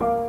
you.